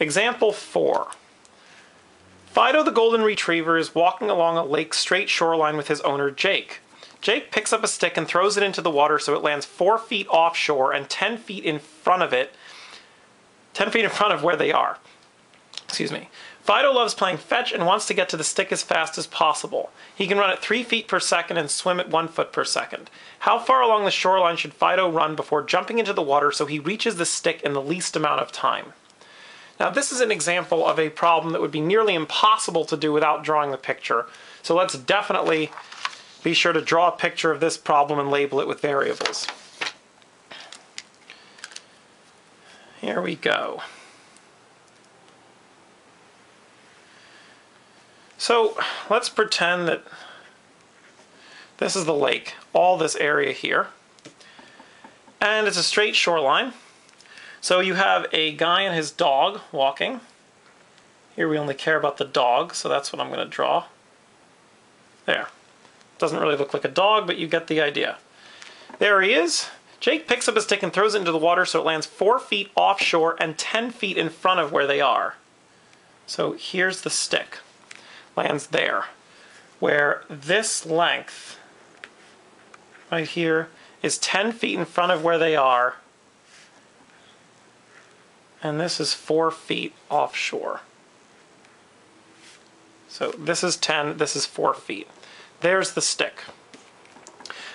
Example 4. Fido the golden retriever is walking along a lake straight shoreline with his owner Jake. Jake picks up a stick and throws it into the water so it lands 4 feet offshore and 10 feet in front of it, 10 feet in front of where they are. Excuse me. Fido loves playing fetch and wants to get to the stick as fast as possible. He can run at 3 feet per second and swim at 1 foot per second. How far along the shoreline should Fido run before jumping into the water so he reaches the stick in the least amount of time? Now this is an example of a problem that would be nearly impossible to do without drawing the picture. So let's definitely be sure to draw a picture of this problem and label it with variables. Here we go. So let's pretend that this is the lake, all this area here. And it's a straight shoreline. So you have a guy and his dog walking. Here we only care about the dog, so that's what I'm going to draw. There. Doesn't really look like a dog, but you get the idea. There he is. Jake picks up a stick and throws it into the water so it lands 4 feet offshore and 10 feet in front of where they are. So here's the stick. Lands there. Where this length, right here, is 10 feet in front of where they are and this is four feet offshore. So this is 10, this is four feet. There's the stick.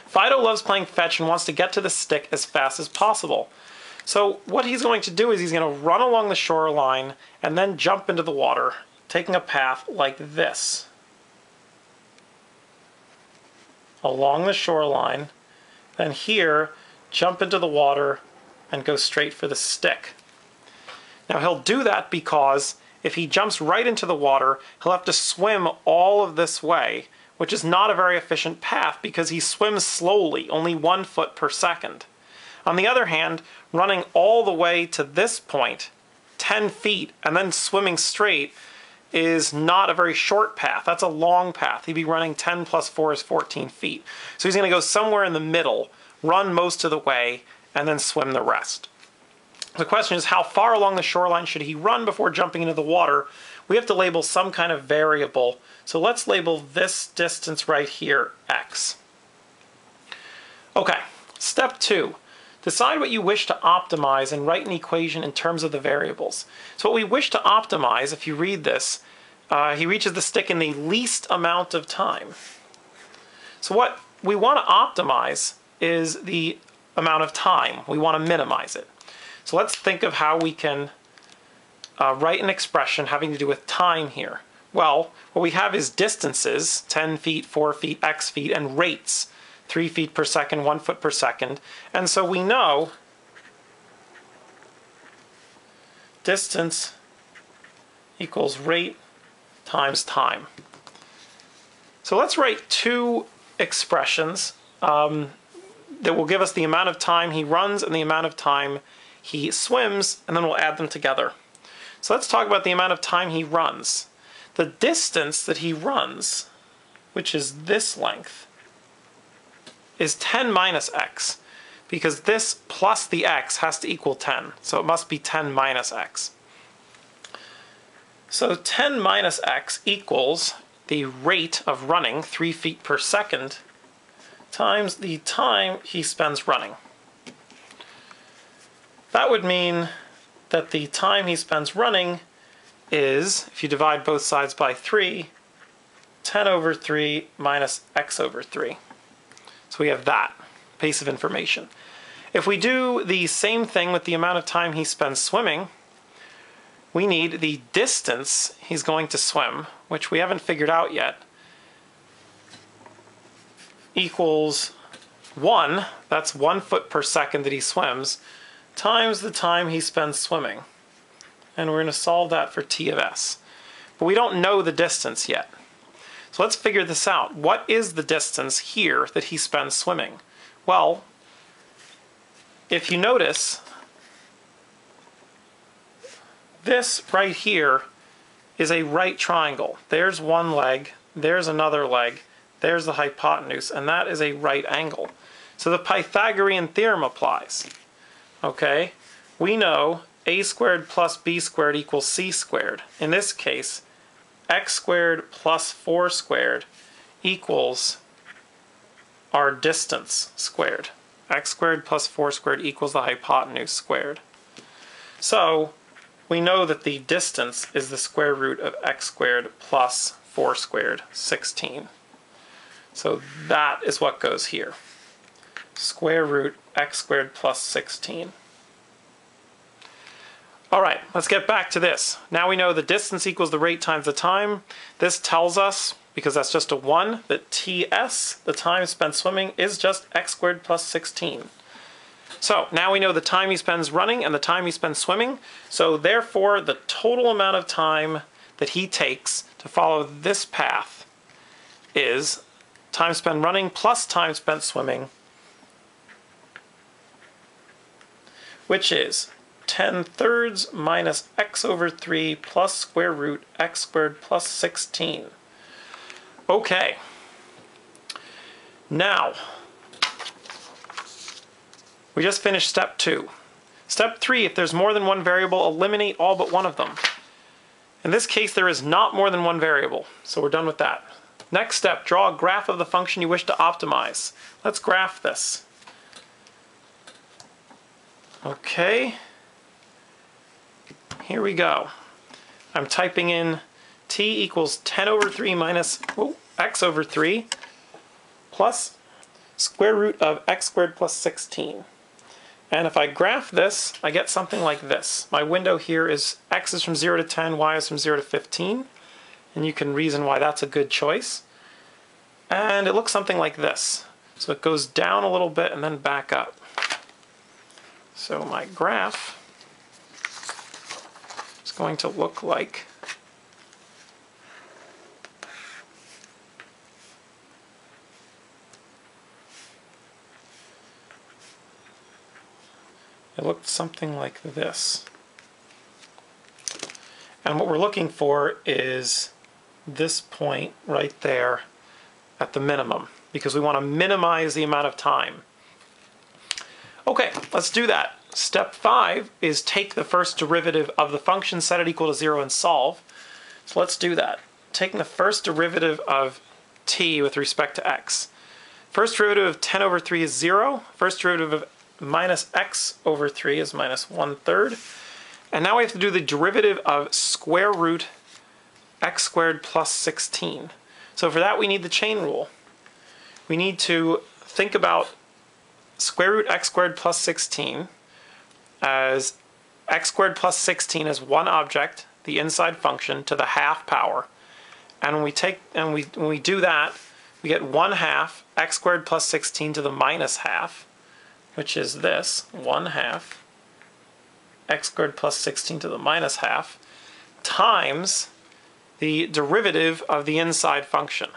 Fido loves playing fetch and wants to get to the stick as fast as possible. So what he's going to do is he's going to run along the shoreline and then jump into the water, taking a path like this. Along the shoreline, then here, jump into the water and go straight for the stick. Now he'll do that because if he jumps right into the water, he'll have to swim all of this way, which is not a very efficient path because he swims slowly, only one foot per second. On the other hand, running all the way to this point, 10 feet, and then swimming straight is not a very short path. That's a long path. He'd be running 10 plus 4 is 14 feet. So he's going to go somewhere in the middle, run most of the way, and then swim the rest. The question is how far along the shoreline should he run before jumping into the water? We have to label some kind of variable. So let's label this distance right here x. Okay, step two. Decide what you wish to optimize and write an equation in terms of the variables. So what we wish to optimize, if you read this, uh, he reaches the stick in the least amount of time. So what we want to optimize is the amount of time. We want to minimize it. So let's think of how we can uh, write an expression having to do with time here. Well, what we have is distances, 10 feet, 4 feet, x feet, and rates, 3 feet per second, 1 foot per second. And so we know distance equals rate times time. So let's write two expressions um, that will give us the amount of time he runs and the amount of time he swims, and then we'll add them together. So let's talk about the amount of time he runs. The distance that he runs, which is this length, is 10 minus x, because this plus the x has to equal 10, so it must be 10 minus x. So 10 minus x equals the rate of running, 3 feet per second, times the time he spends running. That would mean that the time he spends running is, if you divide both sides by 3, 10 over 3 minus x over 3. So we have that piece of information. If we do the same thing with the amount of time he spends swimming, we need the distance he's going to swim, which we haven't figured out yet, equals 1, that's 1 foot per second that he swims, times the time he spends swimming. And we're going to solve that for t of s. But we don't know the distance yet. So let's figure this out. What is the distance here that he spends swimming? Well, if you notice, this right here is a right triangle. There's one leg, there's another leg, there's the hypotenuse, and that is a right angle. So the Pythagorean theorem applies okay, we know a squared plus b squared equals c squared. In this case, x squared plus 4 squared equals our distance squared. x squared plus 4 squared equals the hypotenuse squared. So we know that the distance is the square root of x squared plus 4 squared, 16. So that is what goes here. Square root x squared plus 16. All right, let's get back to this. Now we know the distance equals the rate times the time. This tells us, because that's just a 1, that TS, the time spent swimming, is just x squared plus 16. So now we know the time he spends running and the time he spends swimming. So therefore, the total amount of time that he takes to follow this path is time spent running plus time spent swimming, which is 10 thirds minus x over 3 plus square root x squared plus 16. Okay. Now, we just finished step 2. Step 3, if there's more than one variable, eliminate all but one of them. In this case, there is not more than one variable, so we're done with that. Next step, draw a graph of the function you wish to optimize. Let's graph this. Okay here we go. I'm typing in t equals 10 over 3 minus oh, x over 3 plus square root of x squared plus 16. And if I graph this, I get something like this. My window here is x is from 0 to 10, y is from 0 to 15. And you can reason why that's a good choice. And it looks something like this. So it goes down a little bit and then back up. So my graph is going to look like. It looked something like this. And what we're looking for is this point right there at the minimum because we want to minimize the amount of time. Okay, let's do that. Step five is take the first derivative of the function, set it equal to zero, and solve. So let's do that. Taking the first derivative of t with respect to x. First derivative of 10 over 3 is 0. First derivative of minus x over 3 is minus 1 third. And now we have to do the derivative of square root x squared plus 16. So for that we need the chain rule. We need to think about square root x squared plus 16 as x squared plus 16 as one object, the inside function, to the half power. And when we take and we when we do that, we get 1 half x squared plus 16 to the minus half, which is this, 1 half x squared plus 16 to the minus half, times the derivative of the inside function.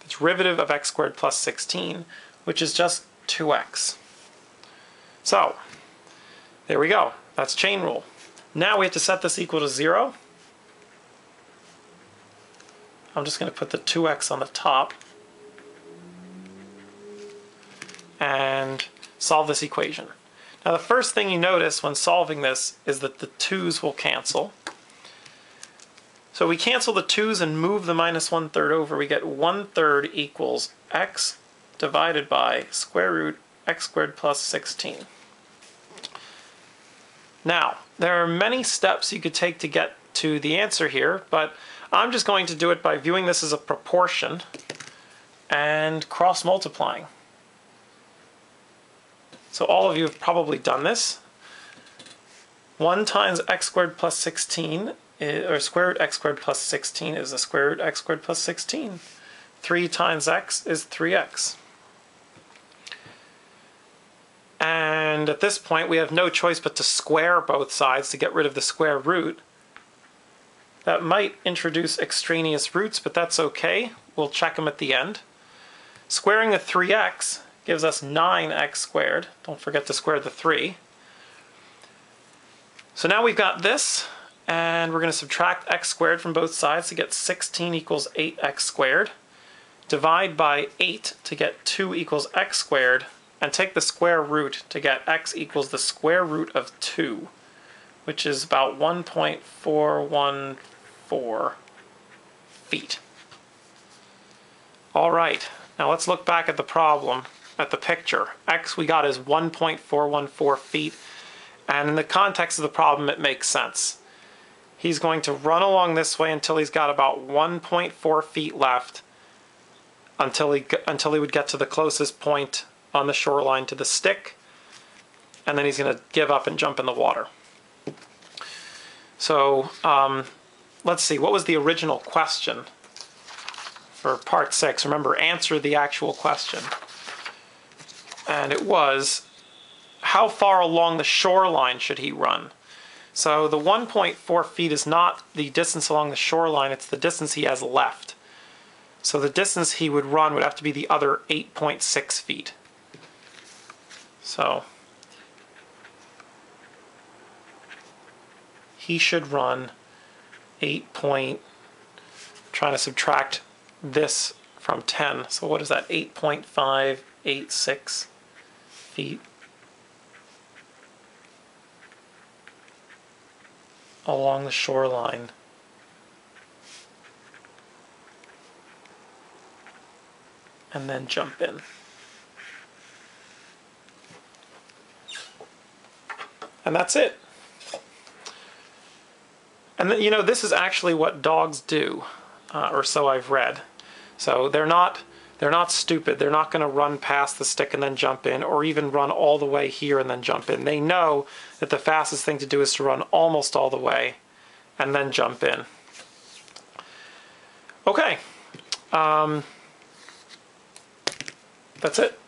The derivative of x squared plus 16, which is just 2x. So, there we go. That's chain rule. Now we have to set this equal to 0. I'm just going to put the 2x on the top and solve this equation. Now the first thing you notice when solving this is that the 2's will cancel. So we cancel the 2's and move the minus 1 third over. We get 1 third equals x divided by square root x squared plus 16. Now, there are many steps you could take to get to the answer here, but I'm just going to do it by viewing this as a proportion and cross multiplying. So all of you have probably done this. 1 times x squared plus 16, is, or square root x squared plus 16 is the square root x squared plus 16. 3 times x is 3x. And at this point, we have no choice but to square both sides to get rid of the square root. That might introduce extraneous roots, but that's okay. We'll check them at the end. Squaring the 3x gives us 9x squared. Don't forget to square the 3. So now we've got this, and we're going to subtract x squared from both sides to get 16 equals 8x squared. Divide by 8 to get 2 equals x squared and take the square root to get x equals the square root of 2, which is about 1.414 feet. All right, now let's look back at the problem, at the picture. X we got is 1.414 feet, and in the context of the problem, it makes sense. He's going to run along this way until he's got about 1.4 feet left, until he until he would get to the closest point on the shoreline to the stick, and then he's going to give up and jump in the water. So um, let's see, what was the original question for part six? Remember, answer the actual question. And it was, how far along the shoreline should he run? So the 1.4 feet is not the distance along the shoreline, it's the distance he has left. So the distance he would run would have to be the other 8.6 feet. So he should run 8 point, trying to subtract this from 10. So what is that, 8.586 feet along the shoreline. And then jump in. And that's it. And you know, this is actually what dogs do, uh, or so I've read. So they're not they're not stupid. They're not going to run past the stick and then jump in, or even run all the way here and then jump in. They know that the fastest thing to do is to run almost all the way and then jump in. Okay. Um, that's it.